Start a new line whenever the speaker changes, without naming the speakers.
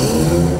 Música